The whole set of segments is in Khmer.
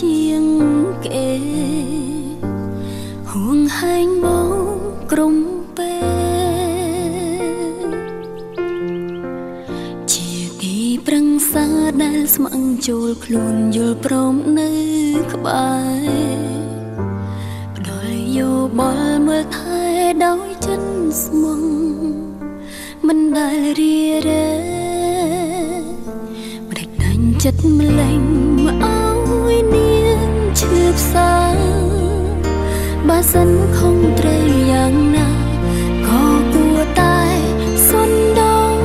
ជាងគេហួងហែងបងក្រុមពេលជាទីប្រឹក្សាដែលស្ម័គ្រចូលខ្លួនយល់ព្រមនៅក្បែរផ្ដល់យោបល់មើលថែដោយចិត្តស្មងមិនដែលរារែម្ដេចដាច់ចិត្តម្លេងមកអើយនាង ឈឺផ្សាបើសិនខំត្រូវយ៉ាងណាក៏គួរតែសុនដង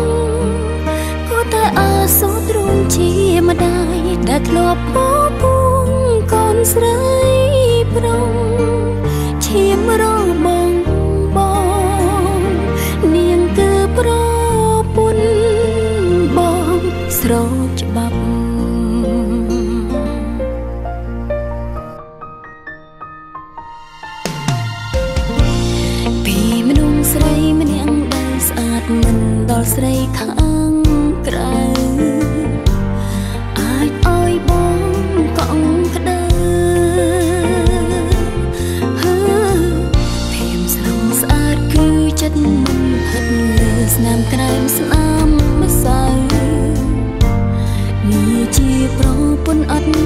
គួរតែអាសូរទ្រូងជាម្ដាយដែលធ្លាប់ពោពួងកូនស្រីប្រុងឈាមរបង តមិនដល់ស្រីខាងក្រៅអាចឲ្យបងកង់ក្តៅហឺភៀមស្រុងស្អាតគឺចិត្តមិនផិតលើស្នាមក្រែមស្នាមម្សៅងារជាប្រពន្ធអត់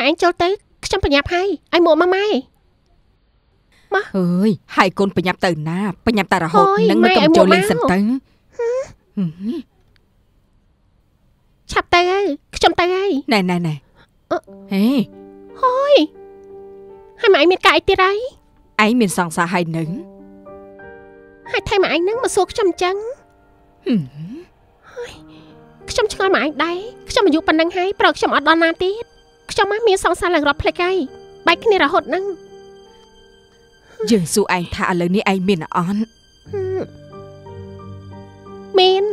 ម៉ែម៉ែឯងចូលទៅខ្ញុំប្រញាប់ហើយឲ្យមកមកម៉ែអើយហើយកូនប្រញាប់ទៅណាប្រញាប់តែរហូតអូយនឹងម៉ែមិនកំចូលឲ្យមកលេងសិនមកទៅហឹមឆាប់ទៅហើយខ្ញុំទៅហើយណែណែណែអឺហេហើយហើយម៉ែឯងមានការអីទៀតហើយឯងមានសង្សារហើយនឹងហើយថៃម៉ែឯងហ្នឹងមកសួរខ្ញុំអញ្ចឹងហឹមខ្ញុំឆ្ងល់ម៉ែឯងដែរខ្ញុំអាយុប៉ុណ្ណឹងហើយប្រកខ្ញុំអត់ដល់ណាទៀត ខ្ញុំមកមានសង្សារឡើងរាប់ផ្លេចហើយបែកគ្នារហូតហ្នឹងយើងសួរឯងថាឥឡូវនេះឯងមានអត់ហឹមមាន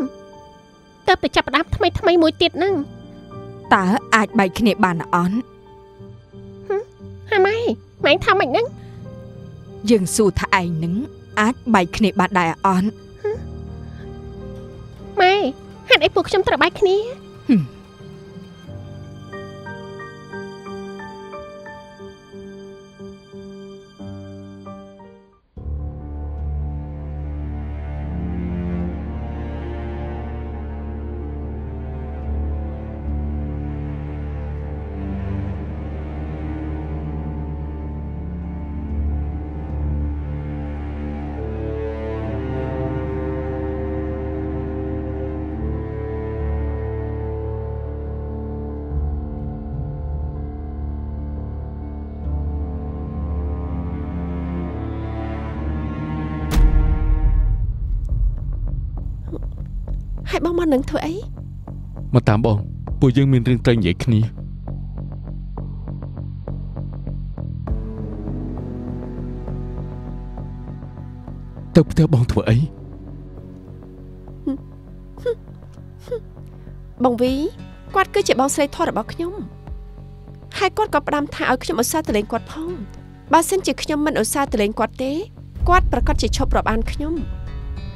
ទៅទៅចាប់ផ្ដើមថ្មីថ្មីមួយទៀតហ្នឹងតើអាចបែកគ្នាបានអត់ហើយម៉ែម៉ែឯងថាម៉េចហ្នឹងយើងសួរថាឯងនឹងអាចបែកគ្នាបានដែរអត់ម៉ែហេតុអីពួកខ្ញុំត្រូវបែកគ្នាហឹម ហើយបងមកនឹងធ្វើអីមកតាមបងពួកយើងមានរឿងត្រូវនិយាយគ្នាទៅផ្ទះបងធ្វើអីបងវីគាត់គឺជាបងស្រីធម៌របស់ខ្ញុំហើយគាត់ក៏ផ្ដាំថាឲ្យខ្ញុំឧស្សាហ៍ទៅលេងគាត់ផងបើសិនជាខ្ញុំមិនឧស្សាហ៍ទៅលេងគាត់ទេគាត់ប្រកាសជាឈប់រាប់អានខ្ញុំ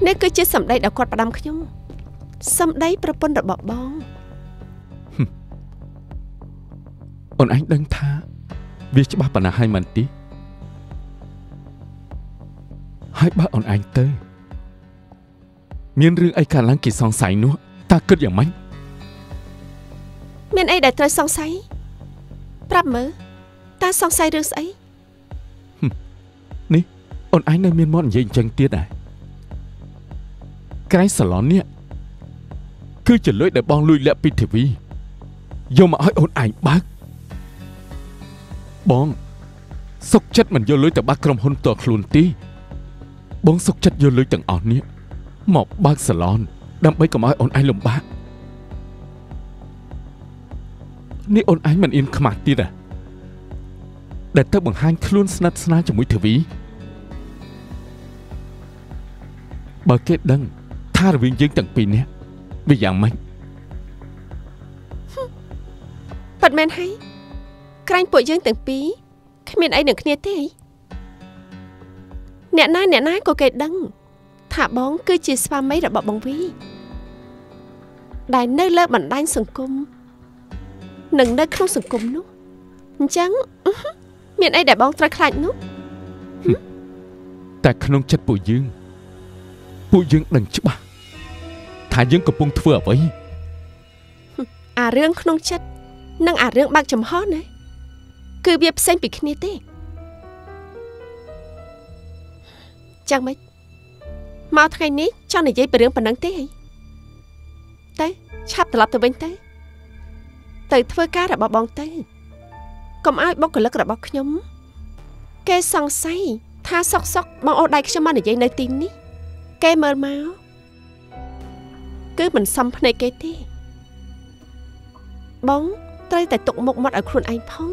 នេះគឺជាសម្ដីដែលគាត់ផ្ដាំខ្ញុំ សម្ដីប្រពន្ធរបស់បងអូនឯងដឹងថា វាច្បាស់ប៉ុណ្ណាហើយមិនទីហើយបើអូនឯងទៅ មានរឿងអីកើតឡើងគេសង្ស័យនោះតើគិតយ៉ាងម៉េចមានអីដែលត្រូវសង្ស័យប្រាប់មើលតើសង្ស័យរឿងស្អីអូនឯងនៅមានមាត់និយាយអញ្ចឹងទៀតដែរក្រែងសាឡននេះ គឺជាលុយដែលបងលួចលាក់ពីធីវីយកមកឲ្យអូនឯងបើកបងសុកចិត្តមិនយកលុយទៅបាក់ក្រុមហ៊ុនផ្ទាល់ខ្លួនទេបងសុកចិត្តយកលុយទាំងអស់នេះមកបើកសាឡនដើម្បីកុំឲ្យអូនឯងលំបាកនេះអូនឯងមិនអៀនខ្មាស់ទៀតហ៎ដែលទៅបង្ហាញខ្លួនស្និទ្ធស្នាលជាមួយទ្វីបើគេដឹងថារវាងយើងទាំងពីរនាក់ វាយ៉ាងម៉េចប៉ិតមែនហើយក្រែងពួកយើងទាំងពីរគ្មានអីនឹងគ្នាទេអ្នកណាអ្នកណាក៏គេដឹងថាបងគឺជាស្វាមីរបស់បងវីដែលនៅលើបណ្ដាញសង្គមនិងនៅក្នុងសង្គមនោះអញ្ចឹងអឺហឺមានអីដែលបងត្រូវខ្លាចនោះតែក្នុងចិត្តពួកយើង ពួកយើងដឹងច្បាស់ ថាយើងកំពុងធ្វើអ្វីអារឿងក្នុងចិត្តនិងអារឿងបើកចំហណាគឺវាផ្សេងពីគ្នាទេចាំម៉េចមកថ្ងៃនេះចង់និយាយពីរឿងប៉ុណ្ណឹងទេហីទៅឆាប់ត្រឡប់ទៅវិញទៅទៅធ្វើការរបស់បងទៅកុំឲ្យបុគ្គលិករបស់ខ្ញុំ គេសង្ស័យថាសុកសុកបងអូនដៃខ្ញុំមកនិយាយនៅទីនេះ គេមើលមក គឺមិនសមភ្នែកគេទេបងត្រូវតែទុកមុខមាត់ឲ្យខ្លួនឯងផង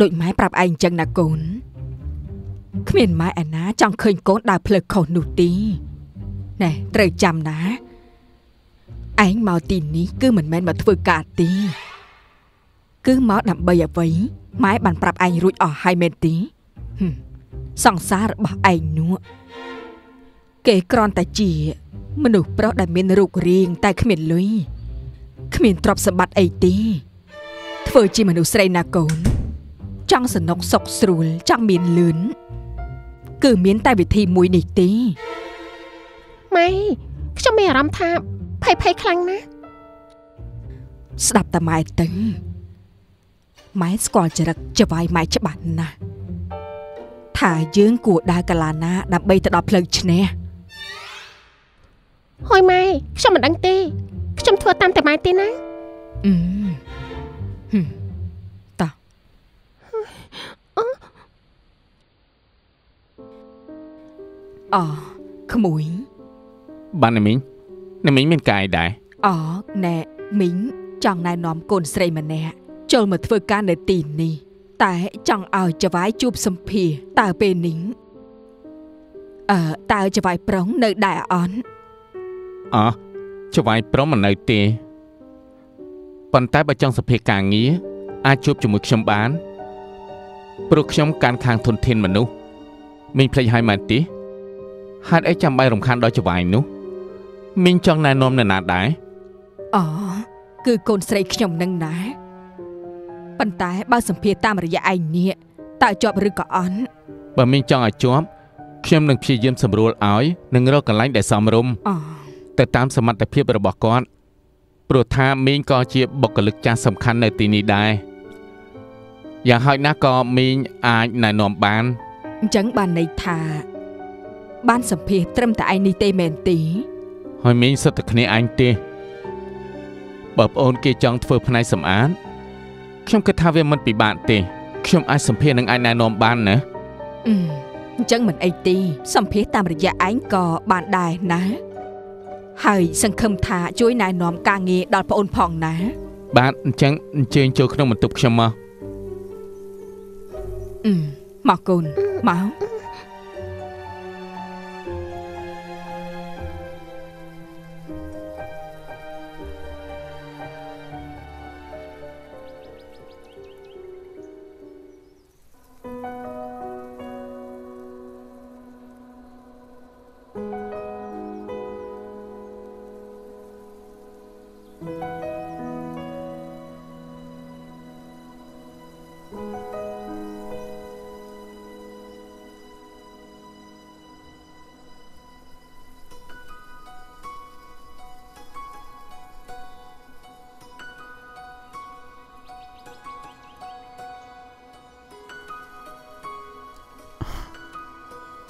ដូចម៉ែប្រាប់ឯងអញ្ចឹងណាកូនគ្មានម៉ែឯណាចង់ឃើញកូនដើរផ្លូវខុសនោះទេណែត្រូវចាំណាឯងមកទីនេះគឺមិនមែនមកធ្វើការទេគឺមកដើម្បីអ្វីម៉ែបានប្រាប់ឯងរួចអស់ហើយមែនទេហឹមសង្សាររបស់ឯងនោះគេគ្រាន់តែជា មនុស្សប្រុសដែលមានរូបរាងតែគ្មានលុយគ្មានទ្រព្យសម្បត្តិអីទេធ្វើជាមនុស្សស្រីណាកូន ចង់សនុកសុកស្រួលចង់មានលឿនគឺមានតែវិធីមួយនេះទេម៉ែខ្ញុំមានអារម្មណ៍ថាភ័យភ័យខ្លាំងណាស់ស្ដាប់តែម៉ែទៅម៉ែស្គាល់ចរិតច្បាយម៉ែច្បាស់ណាស់ថាយើងគួរដើរកាឡាណាដើម្បីទៅដល់ផ្លូវឈ្នះហួយម៉ែខ្ញុំមិនដឹងទេខ្ញុំធ្វើតាមតែម៉ែទេណាអឺ អក្មួយបានណាមីងណាមីងមានកាយដែរអណែមីងចង់ណែនាំកូនស្រីម្នាក់ចូលមកធ្វើការនៅទីនេះតែចង់ឲ្យចវាយជួបសម្ភារតើពេលនេះអឺតើចវាយប្រុងនៅដែរអត់អោះចវាយប្រុសមិននៅទេប៉ុន្តែបើចង់សភាការងារអាចជួបជាមួយខ្ញុំបានព្រោះខ្ញុំកាន់ខាងធនធានមនុស្សមីងភ្លេចឲ្យមែនទេ ហេតុអីចាំបាច់រំខានដល់ចវាយនោះមីងចង់ណែនាំនរណាដែរអគឺកូនស្រីខ្ញុំនឹងណាប៉ុន្តែបើសម្ភារតាមរយៈឯងនេះតើជាប់ឬក៏អត់បើមីងចង់ឲ្យជាប់ខ្ញុំនឹងព្យាយាមសម្រួលឲ្យនិងរកកន្លែងដែលសមរម្យអទៅតាមសមត្ថភាពរបស់គាត់ព្រោះថាមីងក៏ជាបុគ្គលិកចាស់សំខាន់នៅទីនេះដែរយ៉ាងហោចណាស់ក៏មីងអាចណែនាំបានអញ្ចឹងបានន័យថា បានសម្ភារត្រឹមតែឯងនេះទេមែនទេហើយមីងសុទ្ធតែគ្នាអញទេបើប្អូនគេចង់ធ្វើផ្នែកសម្អាតខ្ញុំគិតថាវាមិនពិបាកទេខ្ញុំអាចសម្ភារនឹងអាចណែនាំបានណាអឺអញ្ចឹងមិនអីទេសម្ភារតាមរយៈឯងក៏បានដែរណា ហើយសង្ឃឹមថាជួយណែនាំការងារដល់ប្អូនផងណា បាទអញ្ចឹងអញ្ជើញចូលក្នុងបន្ទប់ខ្ញុំមកអឺមកកូនមក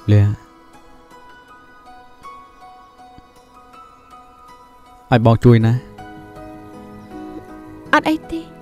Lê. Ạ Ai bỏ chui nè? អត់អីទេ